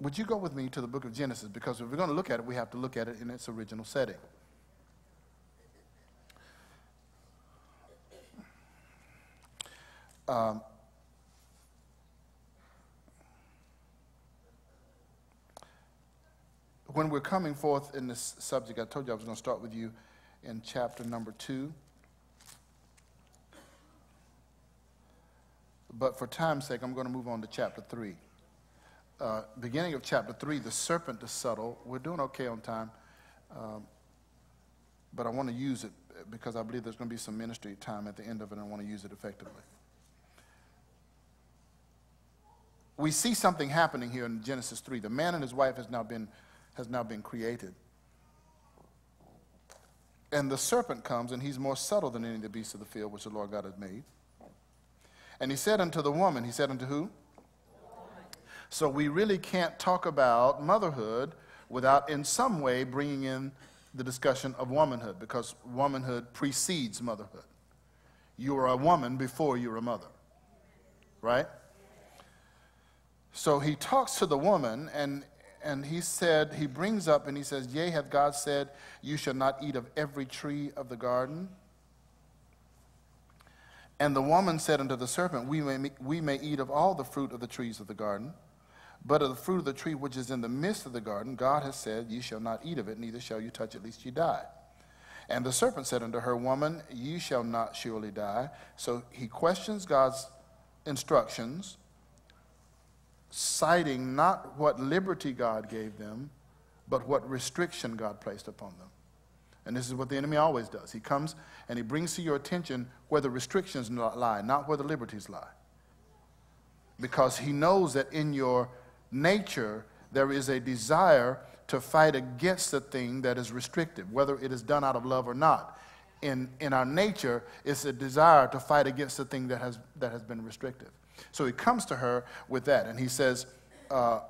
would you go with me to the book of Genesis? Because if we're going to look at it, we have to look at it in its original setting. Um, when we're coming forth in this subject, I told you I was going to start with you in chapter number two. But for time's sake, I'm going to move on to chapter three. Uh, beginning of chapter three, the serpent is subtle. We're doing okay on time, um, but I want to use it because I believe there's going to be some ministry time at the end of it, and I want to use it effectively. we see something happening here in Genesis 3. The man and his wife has now been, has now been created. And the serpent comes, and he's more subtle than any of the beasts of the field which the Lord God has made. And he said unto the woman, he said unto who? So we really can't talk about motherhood without, in some way, bringing in the discussion of womanhood, because womanhood precedes motherhood. You are a woman before you're a mother, right? So he talks to the woman, and, and he said, he brings up and he says, Yea, hath God said, You shall not eat of every tree of the garden? And the woman said unto the serpent, we may, we may eat of all the fruit of the trees of the garden, but of the fruit of the tree which is in the midst of the garden, God has said, Ye shall not eat of it, neither shall you touch it, lest ye die. And the serpent said unto her, Woman, ye shall not surely die. So he questions God's instructions citing not what liberty God gave them, but what restriction God placed upon them. And this is what the enemy always does. He comes and he brings to your attention where the restrictions lie, not where the liberties lie. Because he knows that in your nature there is a desire to fight against the thing that is restrictive, whether it is done out of love or not. In, in our nature, it's a desire to fight against the thing that has, that has been restrictive. So he comes to her with that, and he says, uh,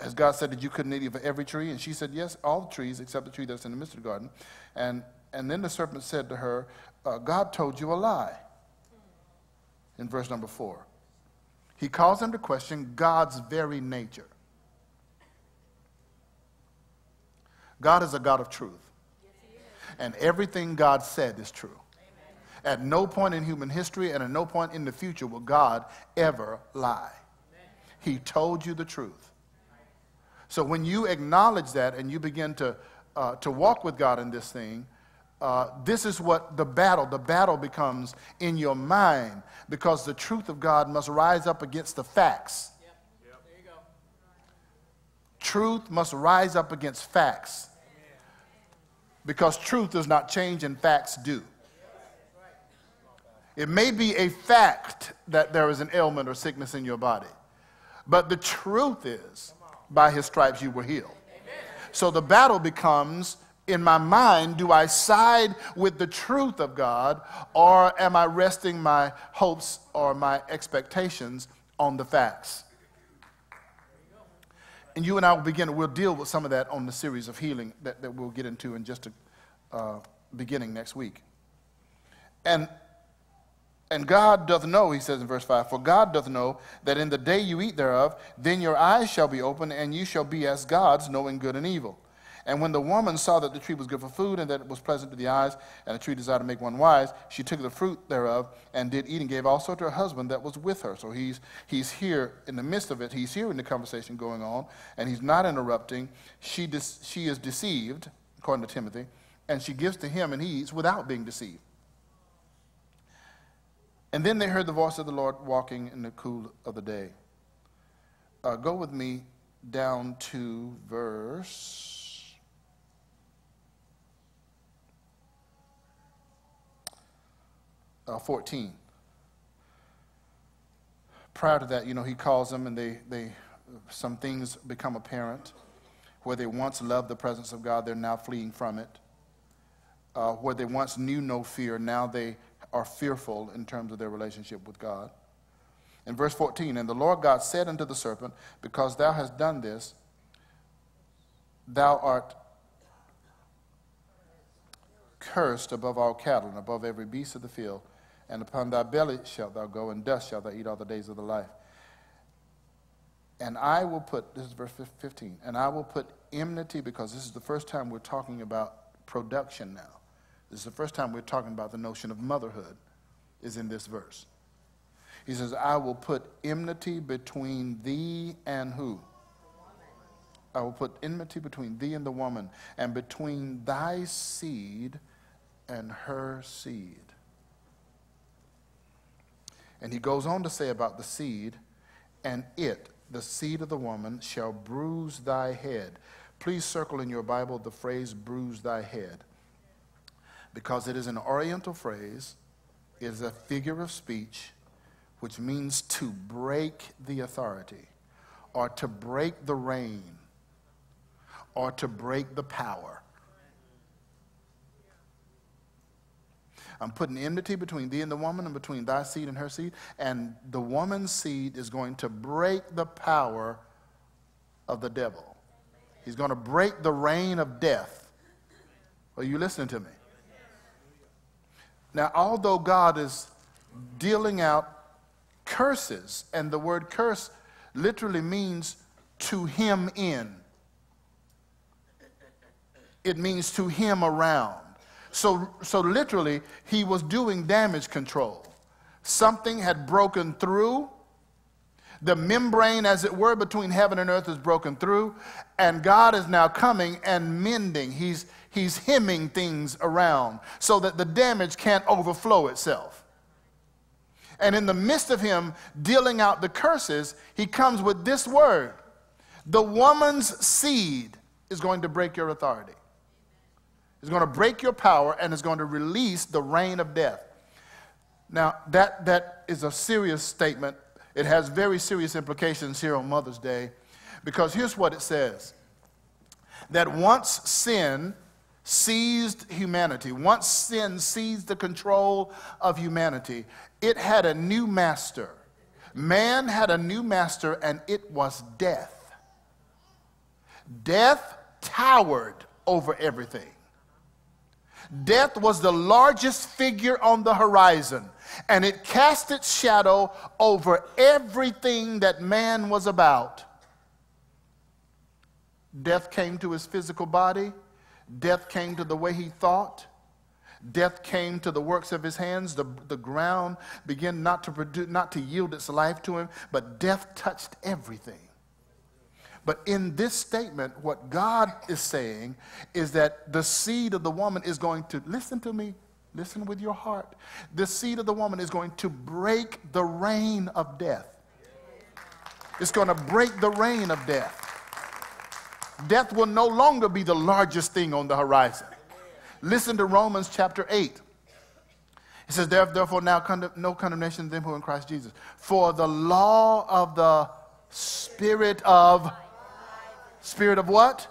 Has God said that you couldn't eat of every tree? And she said, Yes, all the trees except the tree that's in the the garden. And, and then the serpent said to her, uh, God told you a lie. In verse number four, he calls him to question God's very nature. God is a God of truth. and everything God said is true. At no point in human history and at no point in the future will God ever lie. He told you the truth. So when you acknowledge that and you begin to, uh, to walk with God in this thing, uh, this is what the battle, the battle becomes in your mind because the truth of God must rise up against the facts. Yep. Yep. There you go. Truth must rise up against facts because truth does not change and facts do. It may be a fact that there is an ailment or sickness in your body, but the truth is, by his stripes you were healed. So the battle becomes in my mind do I side with the truth of God or am I resting my hopes or my expectations on the facts? And you and I will begin, we'll deal with some of that on the series of healing that, that we'll get into in just a uh, beginning next week. And and God doth know, he says in verse 5, for God doth know that in the day you eat thereof, then your eyes shall be opened, and you shall be as gods, knowing good and evil. And when the woman saw that the tree was good for food, and that it was pleasant to the eyes, and the tree desired to make one wise, she took the fruit thereof, and did eat, and gave also to her husband that was with her. So he's, he's here in the midst of it. He's hearing the conversation going on, and he's not interrupting. She, she is deceived, according to Timothy, and she gives to him, and he eats without being deceived. And then they heard the voice of the Lord walking in the cool of the day. Uh, go with me down to verse. Uh, 14. Prior to that, you know, he calls them and they, they, some things become apparent. Where they once loved the presence of God, they're now fleeing from it. Uh, where they once knew no fear, now they are fearful in terms of their relationship with God. In verse 14, and the Lord God said unto the serpent, Because thou hast done this, thou art cursed above all cattle and above every beast of the field, and upon thy belly shalt thou go, and dust shalt thou eat all the days of thy life. And I will put, this is verse 15, and I will put enmity, because this is the first time we're talking about production now. This is the first time we're talking about the notion of motherhood, is in this verse. He says, I will put enmity between thee and who? I will put enmity between thee and the woman, and between thy seed and her seed. And he goes on to say about the seed, and it, the seed of the woman, shall bruise thy head. Please circle in your Bible the phrase bruise thy head, because it is an oriental phrase, it is a figure of speech, which means to break the authority, or to break the reign, or to break the power. I'm putting enmity between thee and the woman, and between thy seed and her seed. And the woman's seed is going to break the power of the devil. He's going to break the reign of death. Are you listening to me? Now, although God is dealing out curses, and the word curse literally means to him in, it means to him around. So, so literally, he was doing damage control. Something had broken through. The membrane, as it were, between heaven and earth is broken through. And God is now coming and mending. He's, he's hemming things around so that the damage can't overflow itself. And in the midst of him dealing out the curses, he comes with this word The woman's seed is going to break your authority is going to break your power and is going to release the reign of death. Now, that, that is a serious statement. It has very serious implications here on Mother's Day because here's what it says that once sin seized humanity, once sin seized the control of humanity, it had a new master. Man had a new master, and it was death. Death towered over everything. Death was the largest figure on the horizon, and it cast its shadow over everything that man was about. Death came to his physical body, death came to the way he thought. Death came to the works of his hands. The, the ground began not to, produce, not to yield its life to him, but death touched everything. But in this statement, what God is saying is that the seed of the woman is going to, listen to me, listen with your heart. The seed of the woman is going to break the reign of death. It's going to break the reign of death. Death will no longer be the largest thing on the horizon. Listen to Romans chapter 8. It says, Therefore, now no condemnation to them who are in Christ Jesus. For the law of the Spirit of Spirit of what?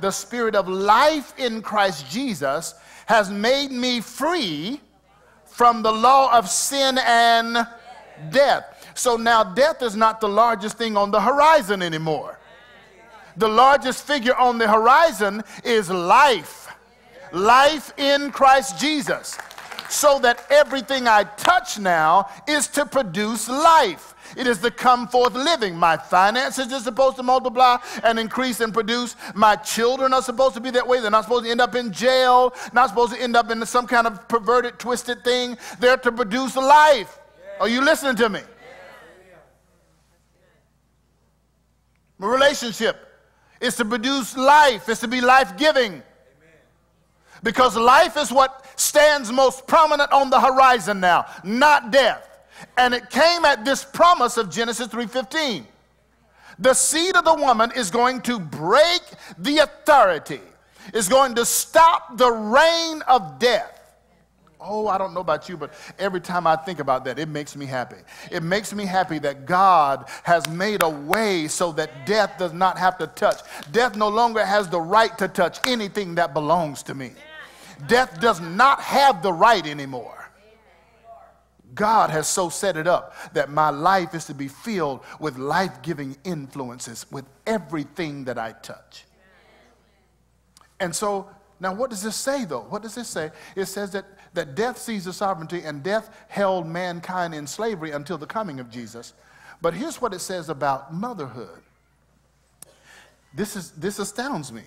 The Spirit of life in Christ Jesus has made me free from the law of sin and death. So now death is not the largest thing on the horizon anymore. The largest figure on the horizon is life. Life in Christ Jesus. So that everything I touch now is to produce life. It is to come forth living. My finances are supposed to multiply and increase and produce. My children are supposed to be that way. They're not supposed to end up in jail, not supposed to end up in some kind of perverted, twisted thing. They're to produce life. Are you listening to me? My relationship is to produce life, is to be life giving. Because life is what stands most prominent on the horizon now, not death. And it came at this promise of Genesis 3:15. The seed of the woman is going to break the authority. Is going to stop the reign of death. Oh, I don't know about you, but every time I think about that, it makes me happy. It makes me happy that God has made a way so that death does not have to touch. Death no longer has the right to touch anything that belongs to me. Death does not have the right anymore. God has so set it up that my life is to be filled with life giving influences with everything that I touch. And so, now what does this say though? What does this say? It says that, that death seized the sovereignty and death held mankind in slavery until the coming of Jesus. But here's what it says about motherhood This, is, this astounds me.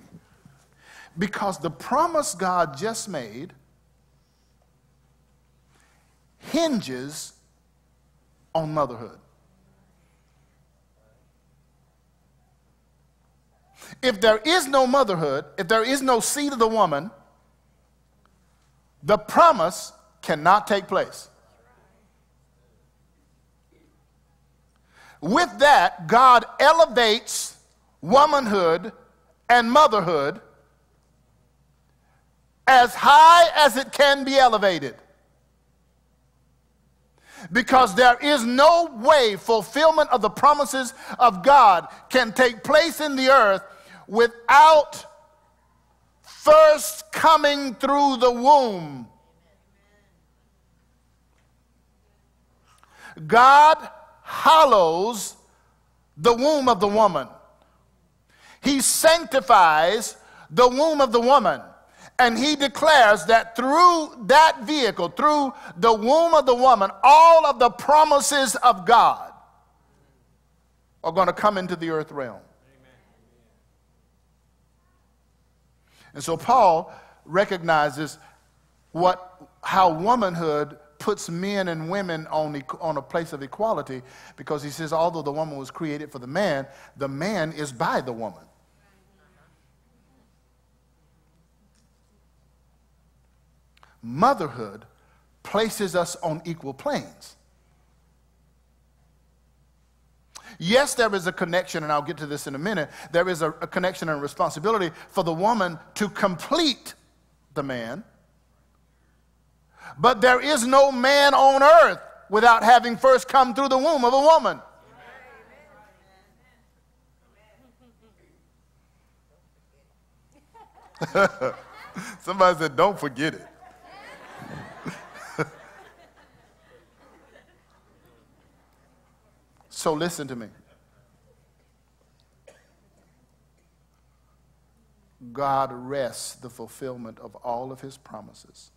Because the promise God just made hinges on motherhood. If there is no motherhood, if there is no seed of the woman, the promise cannot take place. With that, God elevates womanhood and motherhood as high as it can be elevated. Because there is no way fulfillment of the promises of God can take place in the earth without first coming through the womb. God hallows the womb of the woman. He sanctifies the womb of the woman. And he declares that through that vehicle, through the womb of the woman, all of the promises of God are going to come into the earth realm. And so Paul recognizes what, how womanhood puts men and women on, on a place of equality because he says, although the woman was created for the man, the man is by the woman. Motherhood places us on equal planes. Yes, there is a connection, and I'll get to this in a minute. There is a, a connection and responsibility for the woman to complete the man. But there is no man on earth without having first come through the womb of a woman. Somebody said, Don't forget it. So listen to me. God rests the fulfillment of all of his promises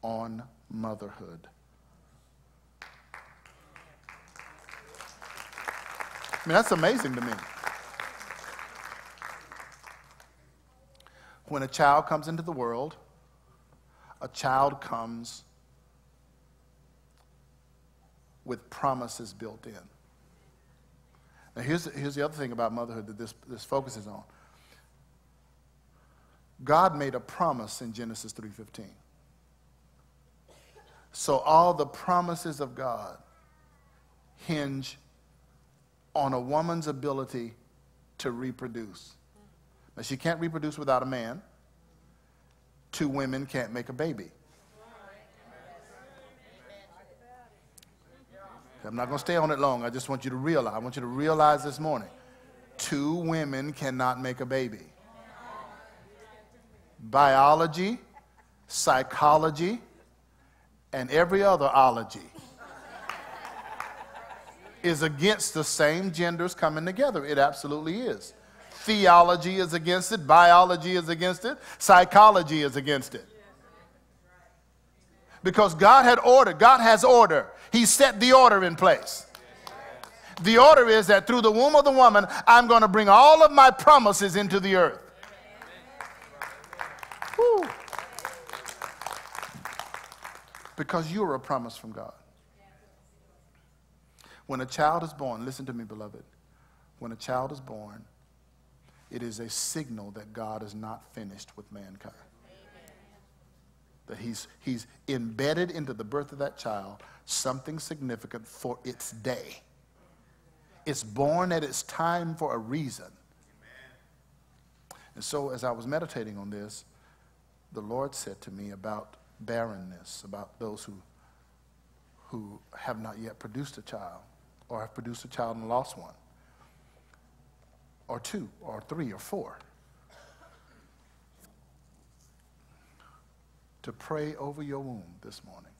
on motherhood. I mean, that's amazing to me. When a child comes into the world, a child comes with promises built in. Now, here's, here's the other thing about motherhood that this, this focuses on. God made a promise in Genesis 3:15. So all the promises of God hinge on a woman's ability to reproduce. Now she can't reproduce without a man. Two women can't make a baby. I'm not going to stay on it long. I just want you to realize. I want you to realize this morning two women cannot make a baby. Biology, psychology, and every other ology is against the same genders coming together. It absolutely is. Theology is against it, biology is against it, psychology is against it. Because God had order, God has order. He set the order in place. The order is that through the womb of the woman, I'm going to bring all of my promises into the earth. Because you're a promise from God. When a child is born, listen to me, beloved. When a child is born, it is a signal that God is not finished with mankind. That he's, he's embedded into the birth of that child something significant for its day. It's born at its time for a reason. And so, as I was meditating on this, the Lord said to me about barrenness, about those who, who have not yet produced a child, or have produced a child and lost one, or two, or three, or four. To pray over your womb this morning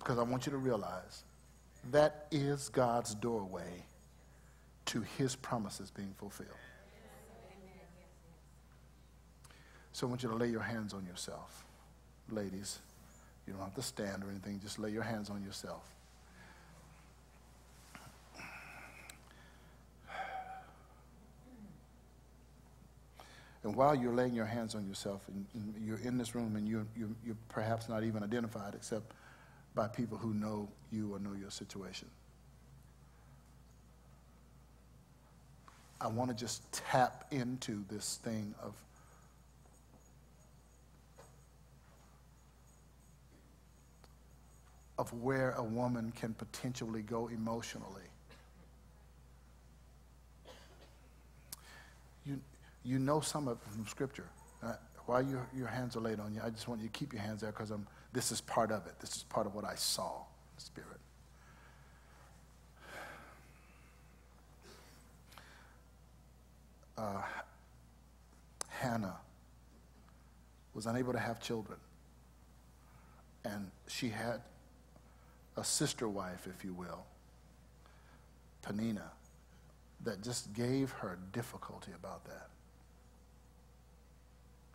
because I want you to realize that is God's doorway to his promises being fulfilled. So I want you to lay your hands on yourself. Ladies, you don't have to stand or anything, just lay your hands on yourself. And while you're laying your hands on yourself and, and you're in this room and you're, you're, you're perhaps not even identified except by people who know you or know your situation. I want to just tap into this thing of of where a woman can potentially go emotionally. You, you know some of it from Scripture. Uh, while your, your hands are laid on you, I just want you to keep your hands there because this is part of it. This is part of what I saw, Spirit. Uh, Hannah was unable to have children. And she had a sister wife, if you will, Peninnah, that just gave her difficulty about that.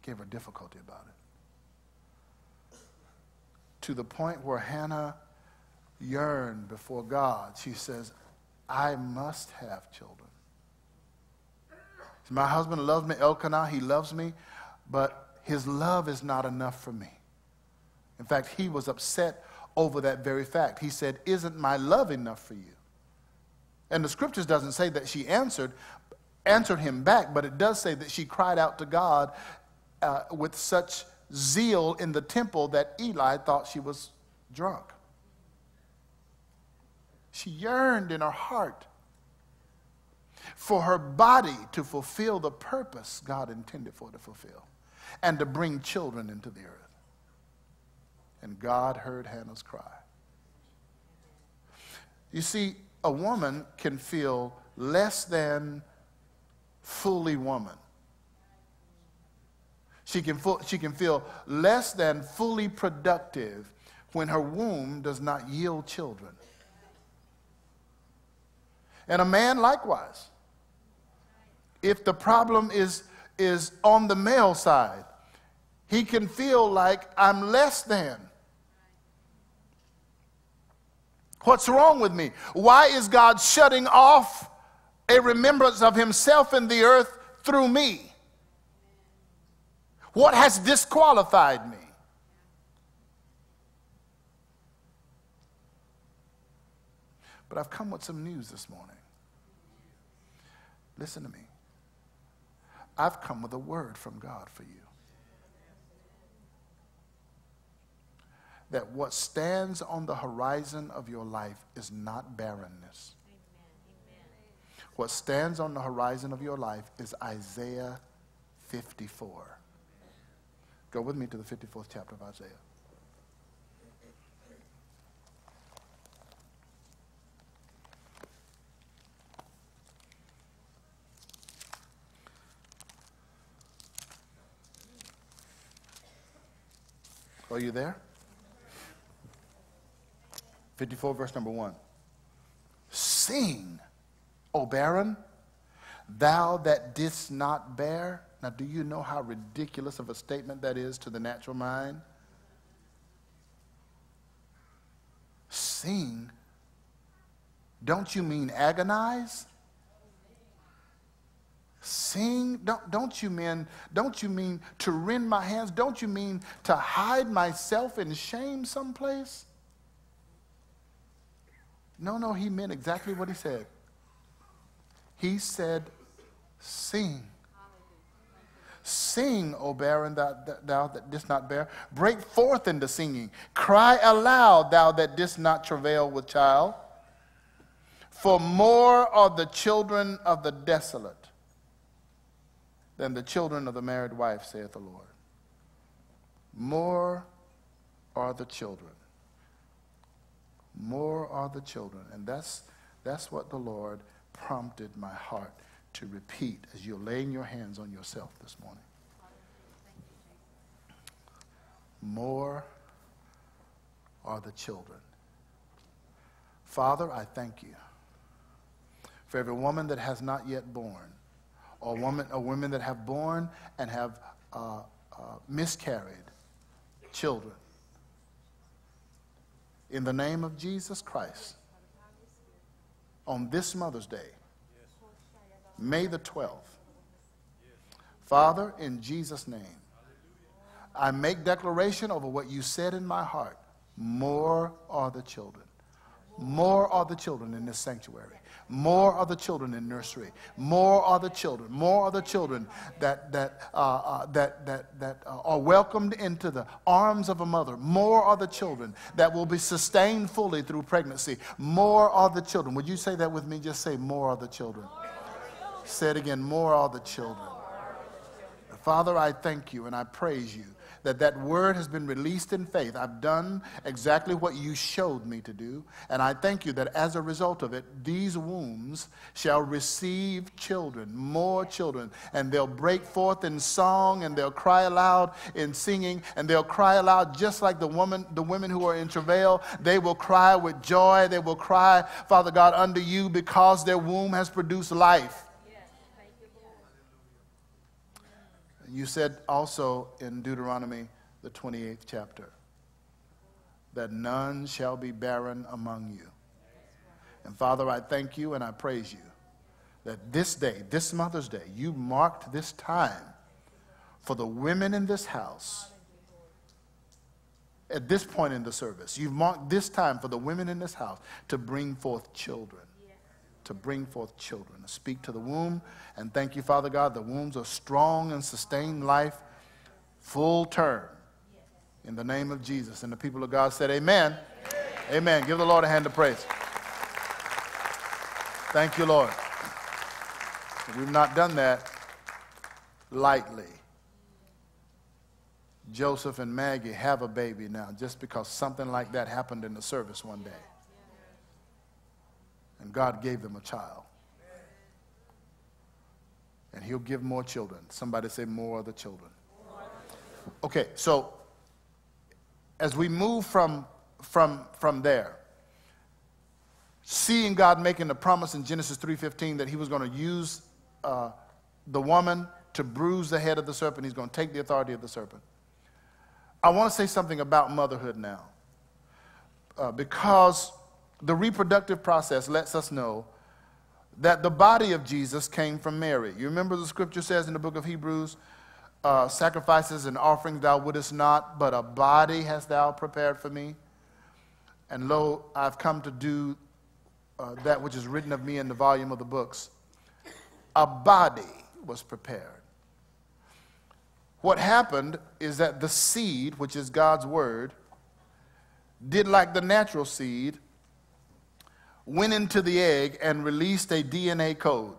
Gave her difficulty about it. To the point where Hannah yearned before God. She says, I must have children. My husband loves me, Elkanah, he loves me, but his love is not enough for me. In fact, he was upset over that very fact. He said, Isn't my love enough for you? And the scriptures doesn't say that she answered, answered him back, but it does say that she cried out to God uh, with such zeal in the temple that Eli thought she was drunk. She yearned in her heart for her body to fulfill the purpose God intended for it to fulfill and to bring children into the earth. And God heard Hannah's cry. You see, a woman can feel less than fully woman. She can, she can feel less than fully productive when her womb does not yield children. And a man likewise. If the problem is, is on the male side, he can feel like I'm less than. What's wrong with me? Why is God shutting off a remembrance of himself in the earth through me? What has disqualified me? But I've come with some news this morning. Listen to me. I've come with a word from God for you. that what stands on the horizon of your life is not barrenness. What stands on the horizon of your life is Isaiah 54. Go with me to the 54th chapter of Isaiah. Are you there? 54, verse number 1. Sing, O barren, thou that didst not bear. Now, do you know how ridiculous of a statement that is to the natural mind? Sing. Don't you mean agonize? Sing, don't, don't you mean, don't you mean to rend my hands? Don't you mean to hide myself in shame someplace? No, no, he meant exactly what he said. He said, Sing. Sing, O barren, thou, thou that didst not bear. Break forth into singing. Cry aloud, thou that didst not travail with child. For more are the children of the desolate than the children of the married wife, saith the Lord. More are the children more are the children. And that's, that's what the Lord prompted my heart to repeat as you're laying your hands on yourself this morning. More are the children. Father, I thank you for every woman that has not yet born, or woman, or women that have born and have uh, uh, miscarried children in the name of Jesus Christ on this Mother's Day, May the 12th, Father, in Jesus' name, I make declaration over what you said in my heart. More are the children. More are the children in this sanctuary. More are the children in nursery. More are the children. More are the children that, that, uh, uh, that, that, that uh, are welcomed into the arms of a mother. More are the children that will be sustained fully through pregnancy. More are the children. Would you say that with me? Just say, More are the children. Say it again, More are the children. Father, I thank you and I praise you that that word has been released in faith. I've done exactly what you showed me to do. And I thank you that as a result of it, these wombs shall receive children, more children. And they'll break forth in song and they'll cry aloud in singing and they'll cry aloud just like the woman, the women who are in travail. They will cry with joy. They will cry, Father God, unto you because their womb has produced life. You said also in Deuteronomy, the 28th chapter, that none shall be barren among you. And Father, I thank you and I praise you that this day, this Mother's Day, you marked this time for the women in this house. At this point in the service, you've marked this time for the women in this house to bring forth children to bring forth children. to Speak to the womb. And thank you, Father God. The wombs are strong and sustain life full term. In the name of Jesus. And the people of God said, Amen. Amen. Amen. Give the Lord a hand of praise. Thank you, Lord. We've not done that lightly. Joseph and Maggie have a baby now just because something like that happened in the service one day and God gave them a child. And he'll give more children. Somebody say more of the children. Okay, so as we move from, from, from there, seeing God making the promise in Genesis 3.15 that he was going to use uh, the woman to bruise the head of the serpent, he's going to take the authority of the serpent. I want to say something about motherhood now. Uh, because the reproductive process lets us know that the body of Jesus came from Mary. You remember the scripture says in the book of Hebrews, uh, sacrifices and offerings thou wouldest not, but a body hast thou prepared for me. And lo, I've come to do uh, that which is written of me in the volume of the books. A body was prepared. What happened is that the seed, which is God's word, did like the natural seed went into the egg and released a DNA code.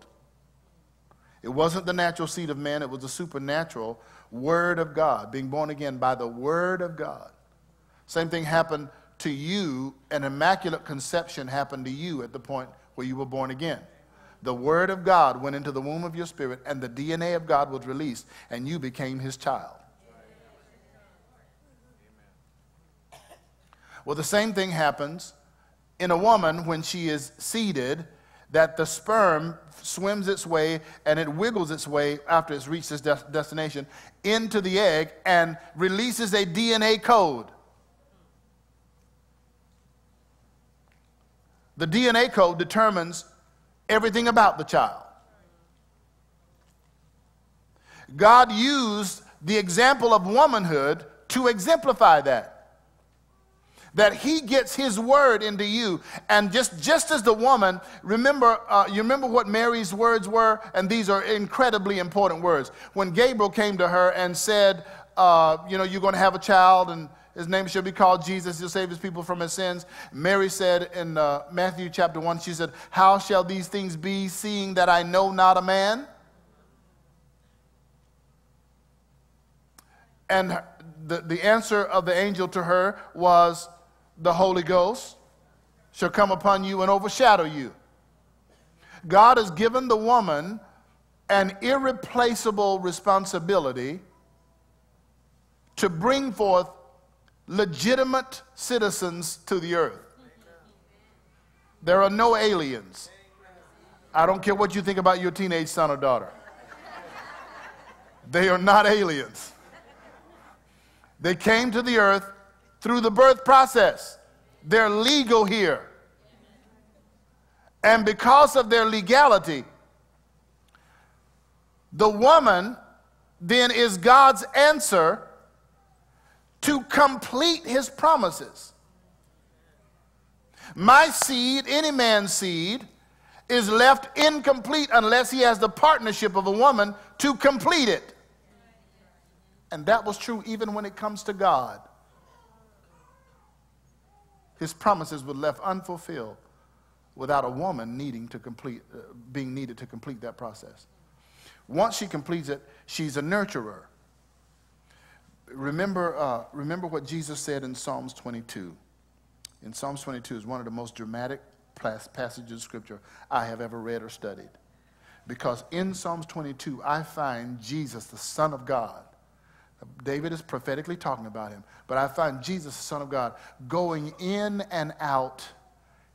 It wasn't the natural seed of man, it was the supernatural Word of God, being born again by the Word of God. Same thing happened to you, an immaculate conception happened to you at the point where you were born again. The Word of God went into the womb of your spirit, and the DNA of God was released, and you became His child. Well, the same thing happens in a woman when she is seeded that the sperm swims its way and it wiggles its way after it's reached its de- destination into the egg and releases a DNA code. The DNA code determines everything about the child. God used the example of womanhood to exemplify that that he gets his word into you. And just, just as the woman, remember, uh, you remember what Mary's words were? And these are incredibly important words. When Gabriel came to her and said, uh, you know, you're going to have a child and his name shall be called Jesus. He'll save his people from his sins. Mary said in uh, Matthew chapter 1, she said, How shall these things be, seeing that I know not a man? And the, the answer of the angel to her was, the Holy Ghost shall come upon you and overshadow you. God has given the woman an irreplaceable responsibility to bring forth legitimate citizens to the earth. There are no aliens. I don't care what you think about your teenage son or daughter. They are not aliens. They came to the earth through the birth process. They're legal here. And because of their legality, the woman then is God's answer to complete his promises. My seed, any man's seed, is left incomplete unless he has the partnership of a woman to complete it. And that was true even when it comes to God. His promises were left unfulfilled without a woman needing to complete, uh, being needed to complete that process. Once she completes it, she's a nurturer. Remember, uh, remember what Jesus said in Psalms 22. In Psalms 22 is one of the most dramatic passages of scripture I have ever read or studied. Because in Psalms 22, I find Jesus, the Son of God. David is prophetically talking about him, but I find Jesus, the Son of God, going in and out.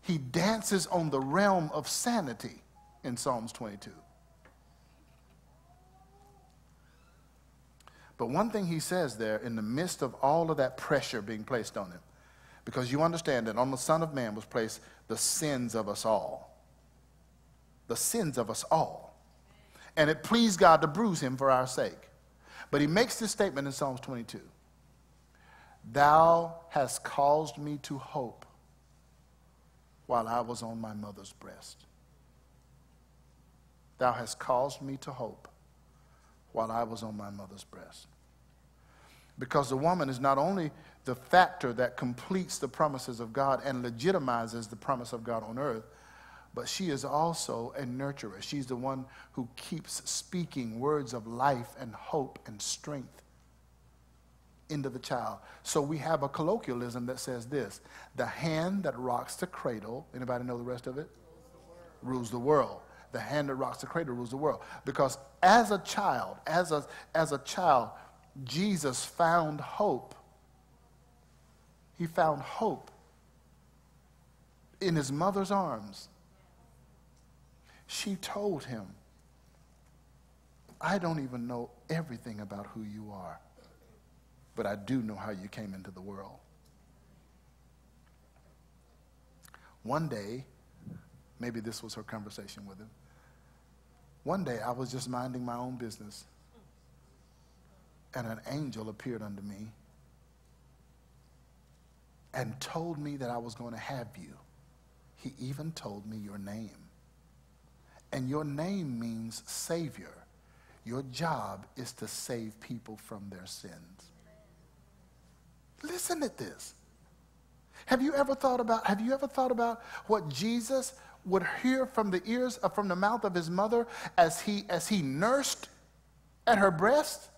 He dances on the realm of sanity in Psalms 22. But one thing he says there, in the midst of all of that pressure being placed on him, because you understand that on the Son of Man was placed the sins of us all. The sins of us all. And it pleased God to bruise him for our sake. But he makes this statement in Psalms 22 Thou hast caused me to hope while I was on my mother's breast. Thou hast caused me to hope while I was on my mother's breast. Because the woman is not only the factor that completes the promises of God and legitimizes the promise of God on earth, but she is also a nurturer. She's the one who keeps speaking words of life and hope and strength into the child. So we have a colloquialism that says this the hand that rocks the cradle, anybody know the rest of it? Rules the world. The hand that rocks the cradle rules the world. Because as a child, as a, as a child, Jesus found hope. He found hope in his mother's arms. She told him, I don't even know everything about who you are, but I do know how you came into the world. One day, maybe this was her conversation with him. One day I was just minding my own business and an angel appeared unto me and told me that I was going to have you. He even told me your name. And your name means Savior. Your job is to save people from their sins. Listen at this. Have you ever thought about have you ever thought about what Jesus would hear from the ears from the mouth of his mother as he as he nursed at her breast?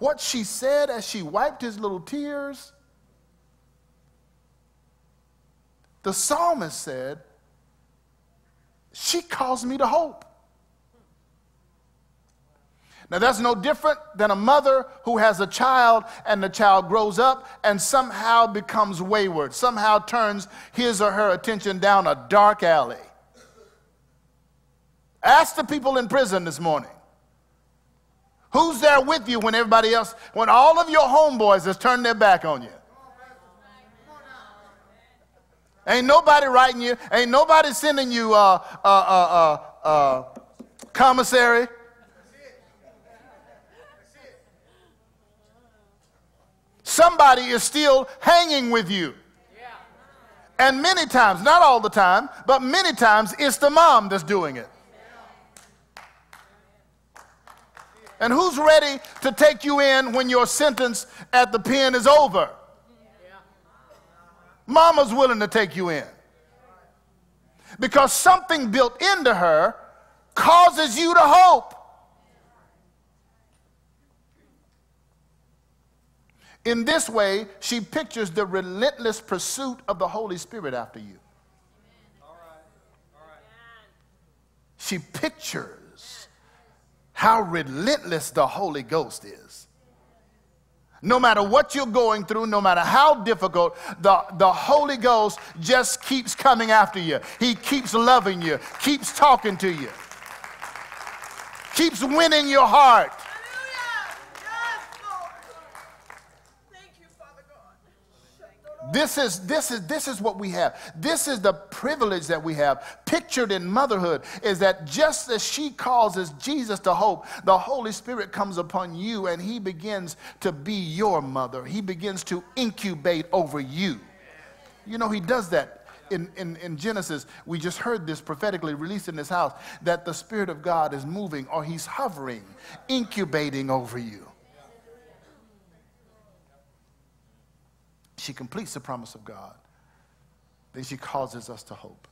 what she said as she wiped his little tears. The psalmist said, She calls me to hope. Now, that's no different than a mother who has a child and the child grows up and somehow becomes wayward, somehow turns his or her attention down a dark alley. Ask the people in prison this morning Who's there with you when everybody else, when all of your homeboys has turned their back on you? Ain't nobody writing you. Ain't nobody sending you uh, uh, uh, uh, uh commissary. Somebody is still hanging with you. And many times, not all the time, but many times, it's the mom that's doing it. And who's ready to take you in when your sentence at the pen is over? Mama's willing to take you in. Because something built into her causes you to hope. In this way, she pictures the relentless pursuit of the Holy Spirit after you. She pictures how relentless the Holy Ghost is. No matter what you're going through, no matter how difficult, the, the Holy Ghost just keeps coming after you. He keeps loving you, keeps talking to you, keeps winning your heart. This is, this, is, this is what we have. This is the privilege that we have. Pictured in motherhood is that just as she causes Jesus to hope, the Holy Spirit comes upon you and he begins to be your mother. He begins to incubate over you. You know, he does that in, in, in, Genesis, we just heard this prophetically released in this house that the Spirit of God is moving or He's hovering, incubating over you. She completes the promise of God. Then she causes us to hope.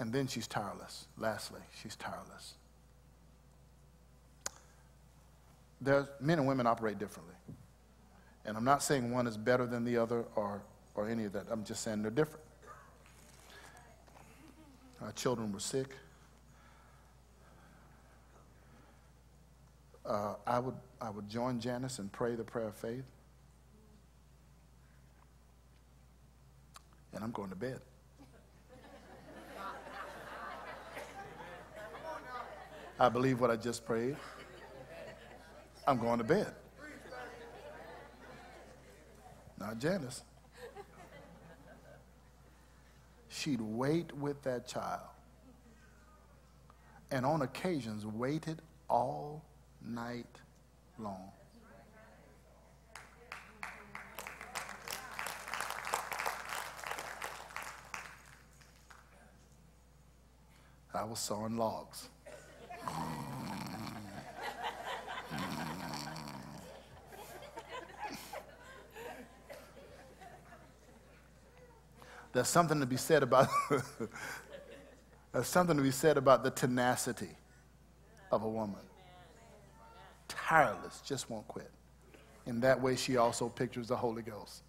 And then she's tireless. Lastly, she's tireless. There's, men and women operate differently. And I'm not saying one is better than the other or, or any of that. I'm just saying they're different. Our children were sick. Uh, I, would, I would join Janice and pray the prayer of faith. And I'm going to bed. I believe what I just prayed. I'm going to bed. Not Janice. She'd wait with that child. And on occasions, waited all night long. I was sawing logs. There's something to be said about there's something to be said about the tenacity of a woman. Tireless, just won't quit. In that way, she also pictures the Holy Ghost.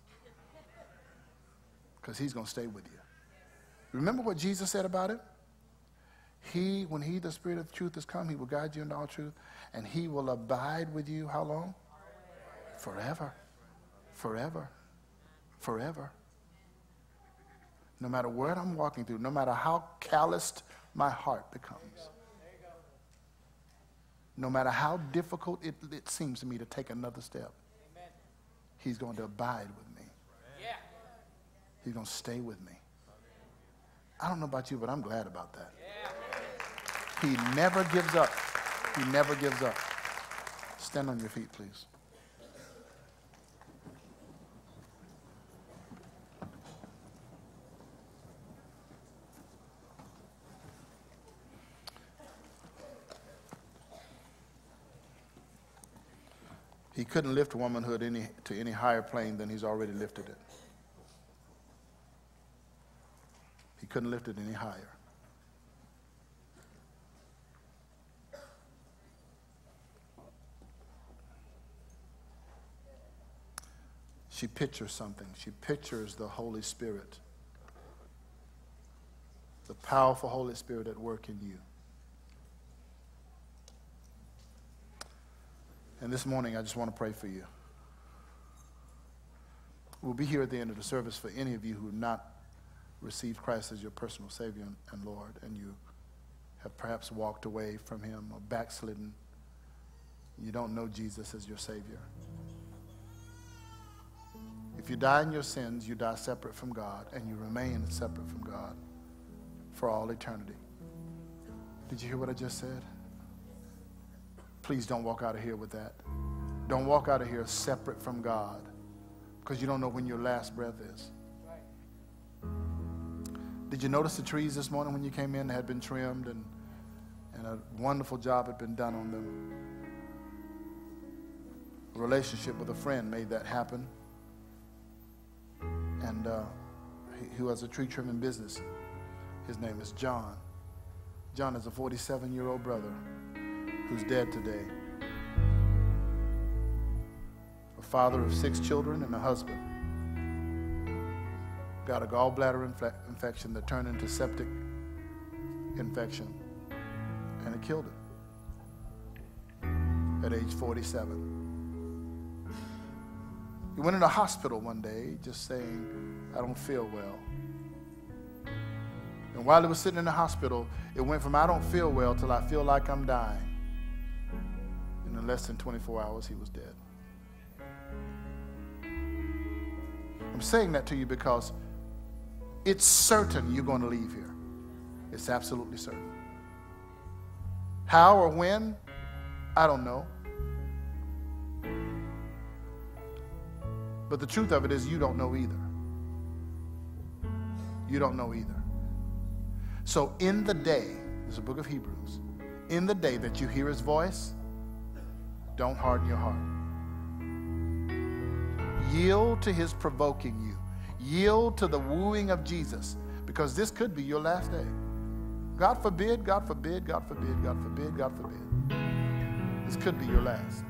Because he's going to stay with you. Remember what Jesus said about it? He, when he, the Spirit of truth, has come, he will guide you into all truth, and he will abide with you how long? Forever. Forever. Forever no matter what I'm walking through, no matter how calloused my heart becomes, no matter how difficult it, it seems to me to take another step, He's going to abide with me. He's going to stay with me. I don't know about you, but I'm glad about that. He never gives up. He never gives up. Stand on your feet, please. He couldn't lift womanhood any, to any higher plane than he's already lifted it. He couldn't lift it any higher. She pictures something. She pictures the Holy Spirit, the powerful Holy Spirit at work in you. And this morning, I just want to pray for you. We'll be here at the end of the service for any of you who have not received Christ as your personal Savior and Lord, and you have perhaps walked away from Him or backslidden. You don't know Jesus as your Savior. If you die in your sins, you die separate from God, and you remain separate from God for all eternity. Did you hear what I just said? Please don't walk out of here with that. Don't walk out of here separate from God because you don't know when your last breath is. Did you notice the trees this morning when you came in had been trimmed and, and a wonderful job had been done on them? A relationship with a friend made that happen. And uh, he, who has a tree trimming business. His name is John. John is a 47 year old brother who's dead today. A father of six children and a husband. Got a gallbladder inf- infection that turned into septic infection, and it killed him at age 47. He went in the hospital one day just saying, I don't feel well. And while he was sitting in the hospital, it went from I don't feel well till I feel like I'm dying. Less than 24 hours, he was dead. I'm saying that to you because it's certain you're going to leave here. It's absolutely certain. How or when, I don't know. But the truth of it is, you don't know either. You don't know either. So, in the day, there's a book of Hebrews, in the day that you hear his voice, don't harden your heart. Yield to his provoking you, yield to the wooing of Jesus, because this could be your last day. God forbid, God forbid, God forbid, God forbid, God forbid. This could be your last.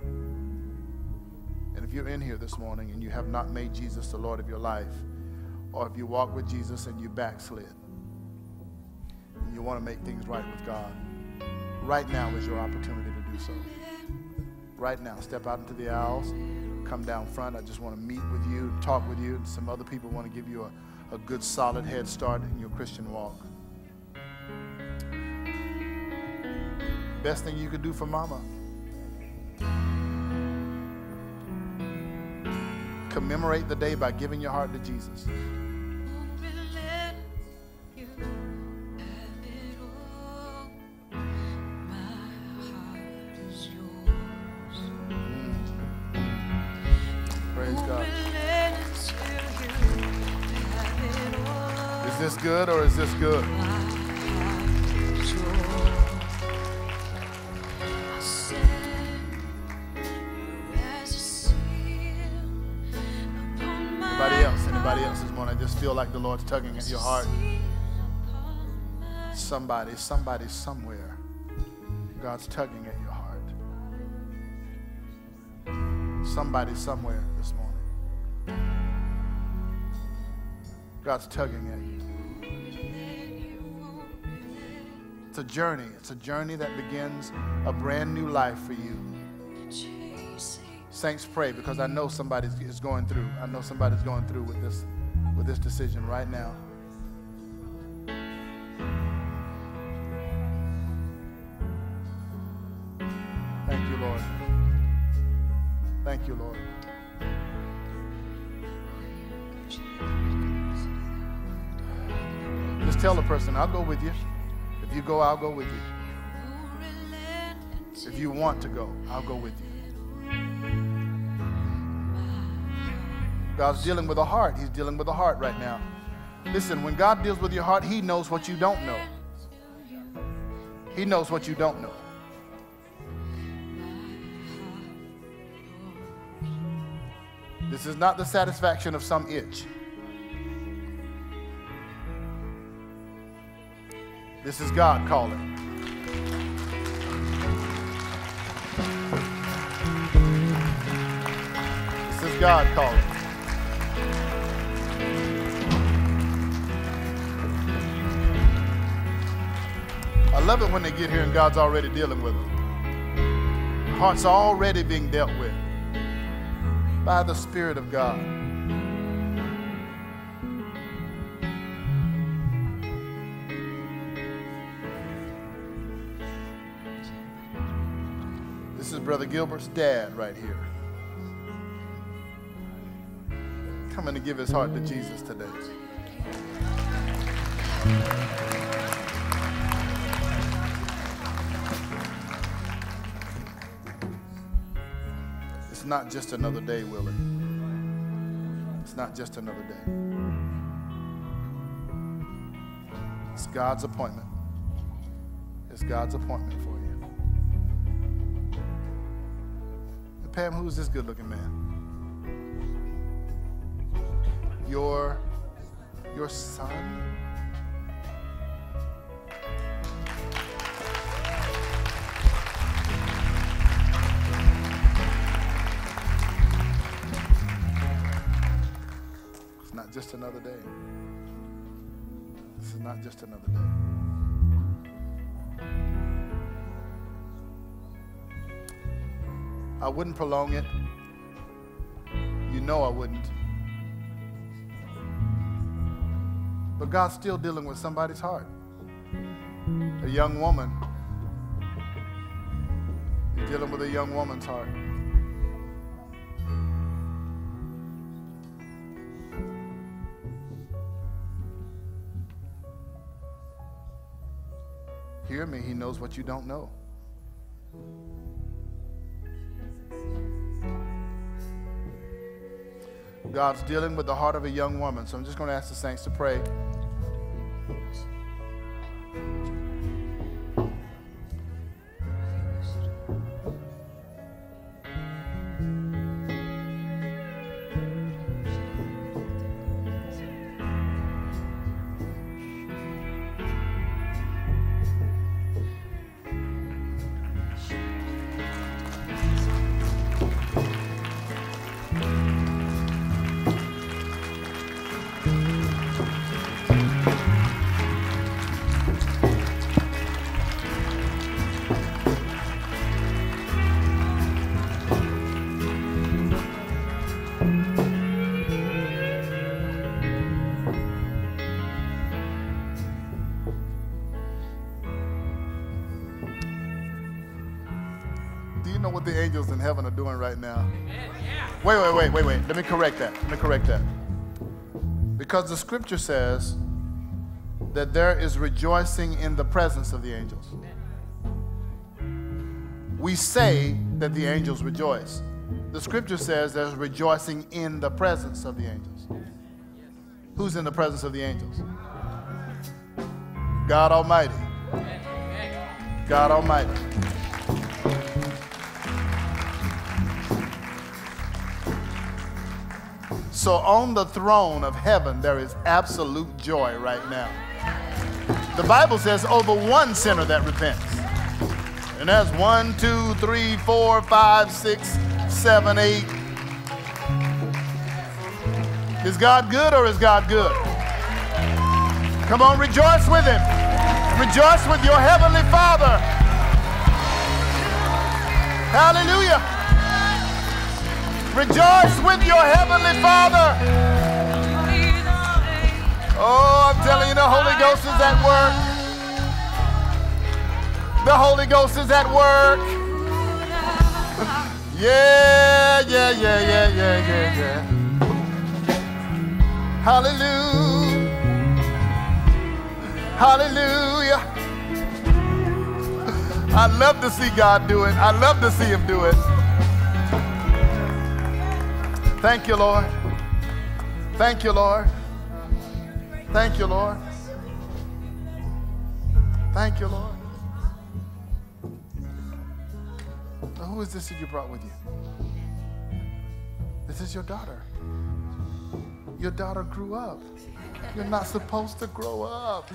And if you're in here this morning and you have not made Jesus the Lord of your life, or if you walk with Jesus and you backslid, and you want to make things right with God, right now is your opportunity to do so. Right now, step out into the aisles, come down front. I just want to meet with you, and talk with you. And some other people want to give you a, a good, solid head start in your Christian walk. Best thing you could do for mama. Commemorate the day by giving your heart to Jesus. Is this good? Anybody else? Anybody else this morning? I just feel like the Lord's tugging at your heart. Somebody, somebody, somewhere. God's tugging at your heart. Somebody, somewhere this morning. God's tugging at you. It's a journey. It's a journey that begins a brand new life for you. Saints, pray because I know somebody is going through. I know somebody's going through with this, with this decision right now. Thank you, Lord. Thank you, Lord. Just tell the person, I'll go with you. If you go, I'll go with you. If you want to go, I'll go with you. God's dealing with a heart. He's dealing with a heart right now. Listen, when God deals with your heart, He knows what you don't know. He knows what you don't know. This is not the satisfaction of some itch. This is God calling. This is God calling. I love it when they get here and God's already dealing with them. Heart's already being dealt with by the Spirit of God. Brother Gilbert's dad right here. Coming to give his heart to Jesus today. It's not just another day, Willie. It's not just another day. It's God's appointment. It's God's appointment for Pam, who's this good looking man? Your your son? It's not just another day. This is not just another day. I wouldn't prolong it. You know I wouldn't. But God's still dealing with somebody's heart. A young woman. You're dealing with a young woman's heart. Hear me, he knows what you don't know. God's dealing with the heart of a young woman. So I'm just going to ask the saints to pray. Angels in heaven are doing right now. Wait, wait, wait, wait, wait. Let me correct that. Let me correct that. Because the scripture says that there is rejoicing in the presence of the angels. We say that the angels rejoice. The scripture says there's rejoicing in the presence of the angels. Who's in the presence of the angels? God Almighty. God Almighty. So on the throne of heaven, there is absolute joy right now. The Bible says over one sinner that repents. And that's one, two, three, four, five, six, seven, eight. Is God good or is God good? Come on, rejoice with him. Rejoice with your heavenly Father. Hallelujah. Rejoice with your heavenly Father. Oh, I'm telling you, the Holy Ghost is at work. The Holy Ghost is at work. Yeah, yeah, yeah, yeah, yeah, yeah, yeah. Hallelujah. Hallelujah. I love to see God do it. I love to see Him do it. Thank you, Lord. Thank you, Lord. Thank you, Lord. Thank you, Lord. Now, who is this that you brought with you? This is your daughter. Your daughter grew up. You're not supposed to grow up.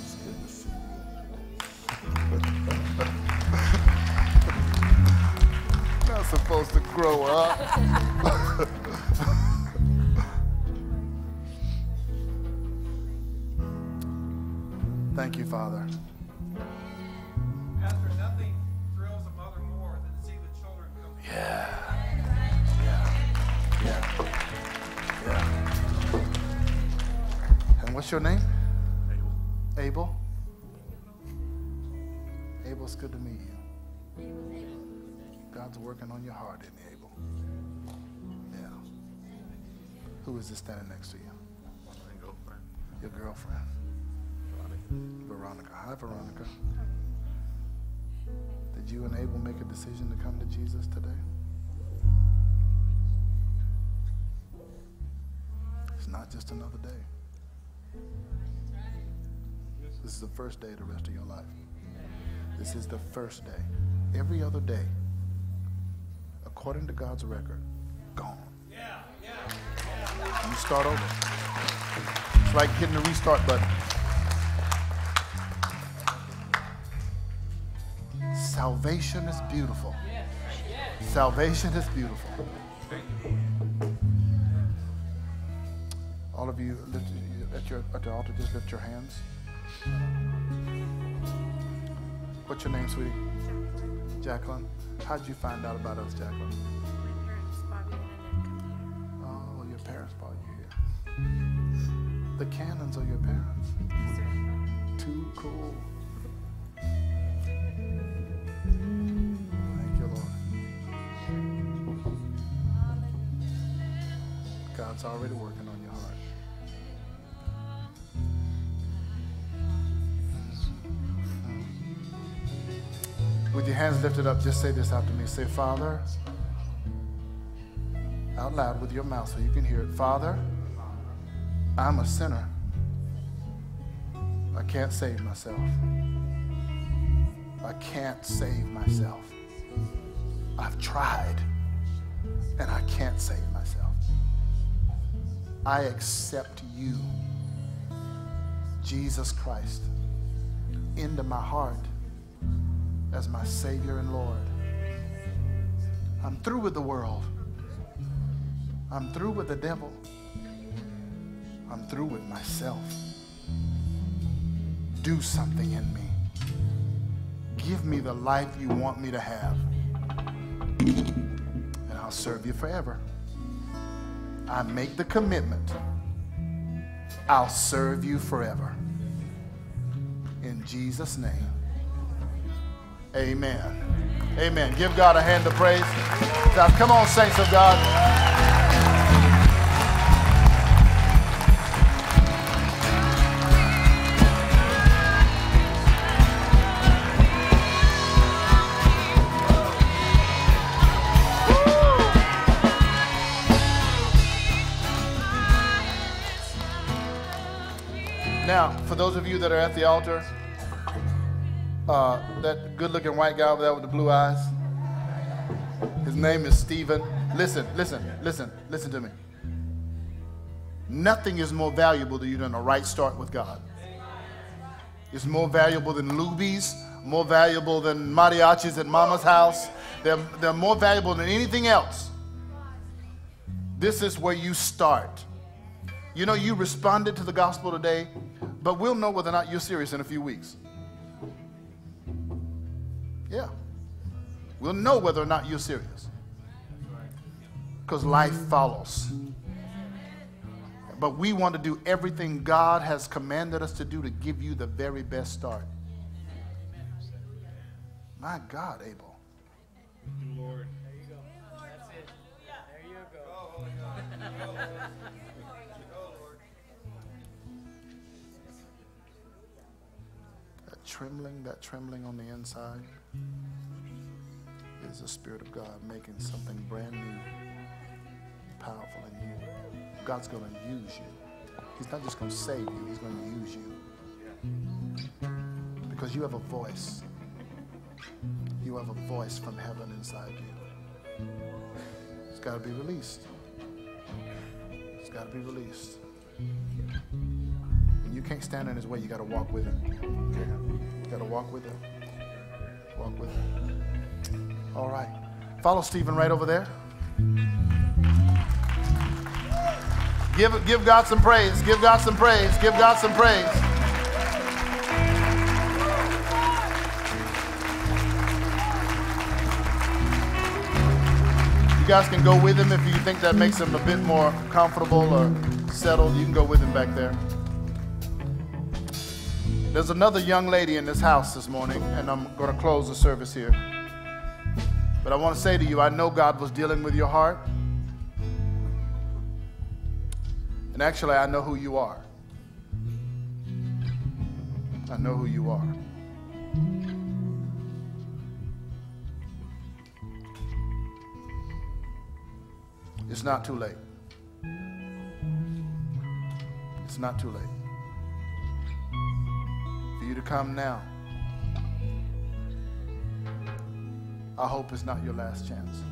supposed to grow up. Thank you, Father. Pastor, nothing thrills a mother more than to see the children come. Yeah. Yeah. Yeah. Yeah. And what's your name? Who is this standing next to you? My girlfriend. Your girlfriend? Veronica. Veronica. Hi, Veronica. Did you and Abel make a decision to come to Jesus today? It's not just another day. This is the first day of the rest of your life. This is the first day. Every other day, according to God's record, gone. You start over. It's like hitting the restart button. Salvation is beautiful. Salvation is beautiful. All of you lift, at, your, at the altar, just lift your hands. What's your name, sweetie? Jacqueline. How did you find out about us, Jacqueline? the canons are your parents. Too cool. Thank you, Lord. God's already working on your heart. With your hands lifted up, just say this after me. Say, Father, out loud with your mouth so you can hear it. Father, I'm a sinner. I can't save myself. I can't save myself. I've tried and I can't save myself. I accept you, Jesus Christ, into my heart as my Savior and Lord. I'm through with the world. I'm through with the devil. I'm through with myself. Do something in me. Give me the life you want me to have. And I'll serve you forever. I make the commitment. I'll serve you forever. In Jesus' name. Amen. Amen. Give God a hand of praise. Come on, saints of God. Those of you that are at the altar, uh, that good looking white guy over there with the blue eyes, his name is Stephen. Listen, listen, listen, listen to me. Nothing is more valuable to you than a right start with God. It's more valuable than Luby's, more valuable than mariachis at mama's house. They're, they're more valuable than anything else. This is where you start. You know, you responded to the gospel today, but we'll know whether or not you're serious in a few weeks. Yeah. We'll know whether or not you're serious. Because life follows. But we want to do everything God has commanded us to do to give you the very best start. My God, Abel. Lord. Trembling, that trembling on the inside is the Spirit of God making something brand new, powerful in you. God's going to use you. He's not just going to save you, He's going to use you. Because you have a voice. You have a voice from heaven inside you. It's got to be released. It's got to be released. Can't stand in his way. You got to walk with him. You got to walk with him. Walk with him. All right. Follow Stephen right over there. Give, give God some praise. Give God some praise. Give God some praise. You guys can go with him if you think that makes him a bit more comfortable or settled. You can go with him back there. There's another young lady in this house this morning, and I'm going to close the service here. But I want to say to you, I know God was dealing with your heart. And actually, I know who you are. I know who you are. It's not too late. It's not too late. You to come now, I hope it's not your last chance.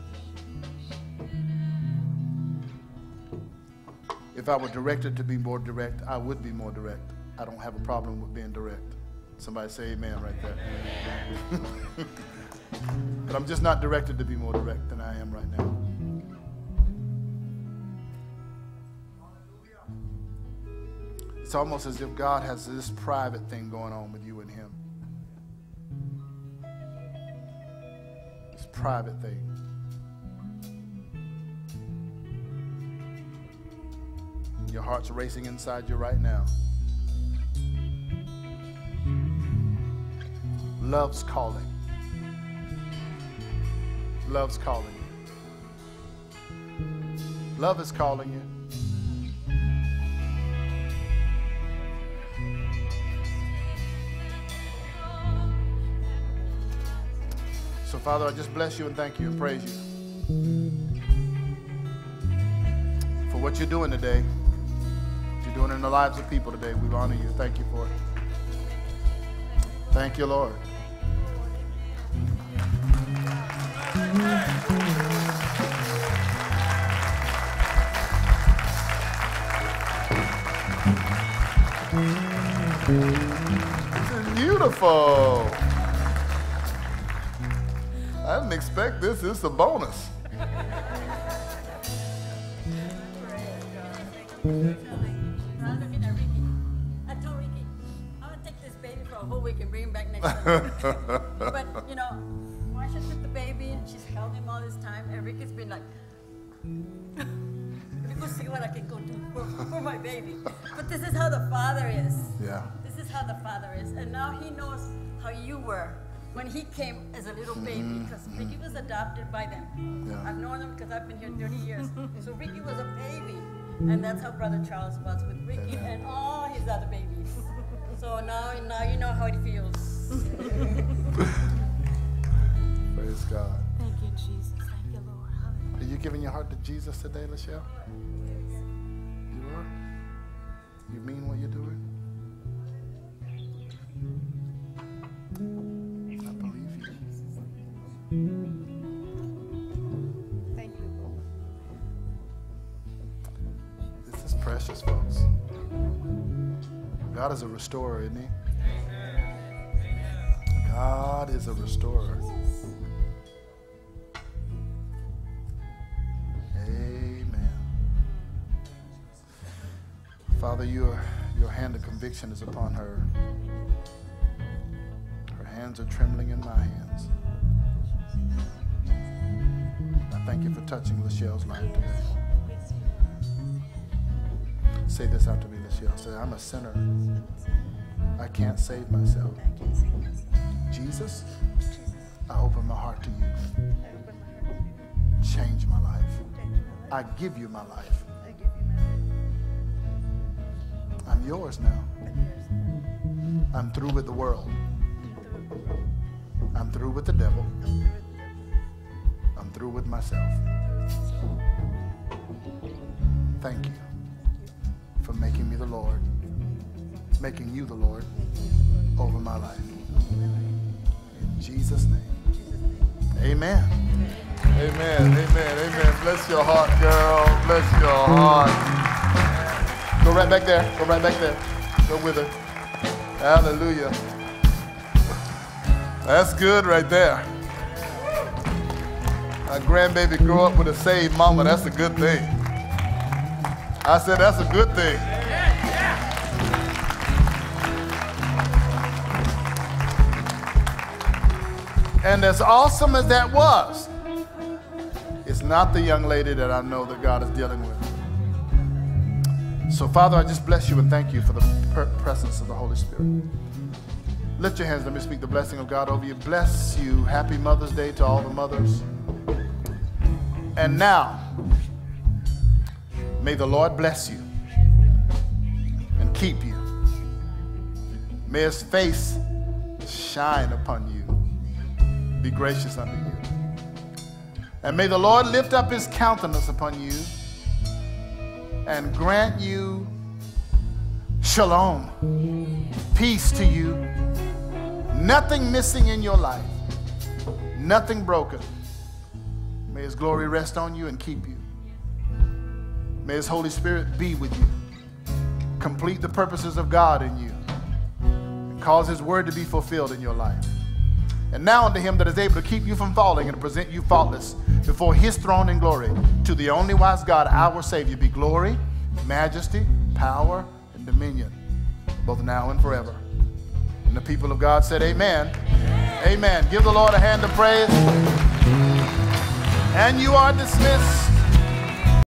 If I were directed to be more direct, I would be more direct. I don't have a problem with being direct. Somebody say amen right there. but I'm just not directed to be more direct than I am right now. It's almost as if God has this private thing going on with you and Him. This private thing. Your heart's racing inside you right now. Love's calling. Love's calling you. Love is calling you. Father, I just bless you and thank you and praise you for what you're doing today. What you're doing in the lives of people today. We honor you. Thank you for it. Thank you, Lord. Beautiful. Bring him back next Sunday. but you know, Marsha took the baby and she's held him all this time, and Ricky's been like, "Let me go see what I can go do for, for my baby." But this is how the father is. Yeah. This is how the father is, and now he knows how you were when he came as a little baby, because Ricky was adopted by them. Mm-hmm. Yeah. I've known him because I've been here 30 years. so Ricky was a baby, and that's how Brother Charles was with Ricky and all his other babies. so now, now you know how it feels. Praise God. Thank you, Jesus. Thank you, Lord. Hallelujah. Are you giving your heart to Jesus today, Lachelle? Yes. You are? You mean what you're doing? God is a restorer, isn't he? God is a restorer. Amen. Father, your, your hand of conviction is upon her. Her hands are trembling in my hands. I thank you for touching Lachelle's life today. Say this after me, Lachelle. Say, I'm a sinner. I can't save myself. Jesus, I open my heart to you. Change my life. I give you my life. I'm yours now. I'm through with the world. I'm through with the devil. I'm through with myself. Thank you for making me the Lord, making you the Lord over my life. In Jesus' name. Amen. Amen. Amen. Amen. Bless your heart, girl. Bless your heart. Go right back there. Go right back there. Go with her. Hallelujah. That's good right there. A grandbaby grew up with a saved mama. That's a good thing. I said that's a good thing. And as awesome as that was, it's not the young lady that I know that God is dealing with. So, Father, I just bless you and thank you for the presence of the Holy Spirit. Lift your hands. Let me speak the blessing of God over you. Bless you. Happy Mother's Day to all the mothers. And now, may the Lord bless you and keep you. May his face shine upon you, be gracious unto you. And may the Lord lift up his countenance upon you and grant you shalom, peace to you, nothing missing in your life, nothing broken. May his glory rest on you and keep you. May his Holy Spirit be with you, complete the purposes of God in you, and cause his word to be fulfilled in your life. And now unto him that is able to keep you from falling and to present you faultless before his throne in glory, to the only wise God, our Savior, be glory, majesty, power, and dominion, both now and forever. And the people of God said, Amen. Amen. Give the Lord a hand of praise. And you are dismissed.